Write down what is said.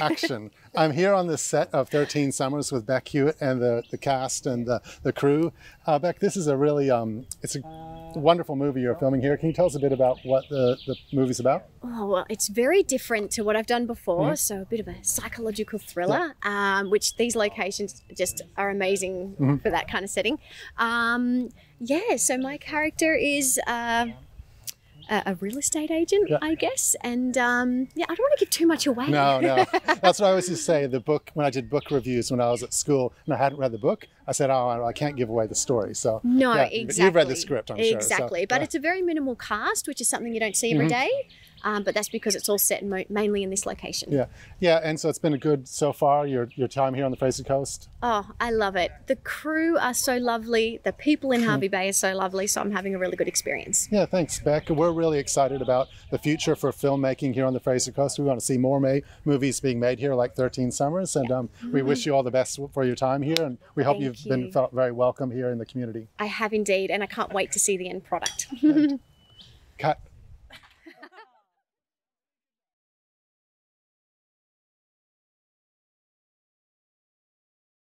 action. I'm here on the set of 13 Summers with Bec Hewitt and the, the cast and the, the crew. Uh, Bec, this is a really, um, it's a wonderful movie you're filming here. Can you tell us a bit about what the, the movie's about? Oh, well, it's very different to what I've done before. So, a bit of a psychological thriller, um, which these locations just are amazing for that kind of setting. Um, yeah, so my character is. Uh, a a real estate agent, Yeah. I guess, and um, yeah, I don't want to give too much away. No, no. That's what I always used to say. The book, when I did book reviews when I was at school and I hadn't read the book, I said, oh, I can't give away the story. So, No, yeah, exactly. You've read the script, I'm sure. so, Exactly, but yeah. It's a very minimal cast, which is something you don't see every day. Um, but that's because it's all set mo- mainly in this location. Yeah, yeah, and so it's been a good so far. Your your time here on the Fraser Coast. Oh, I love it. The crew are so lovely. The people Hmm. in Hervey Bay are so lovely. So I'm having a really good experience. Yeah, thanks, Bec. We're really excited about the future for filmmaking here on the Fraser Coast. We want to see more ma- movies being made here, like 13 Summers, and um, we wish you all the best for your time here. And we hope Thank you've been felt very welcome here in the community. I have indeed, and I can't wait to see the end product. Cut.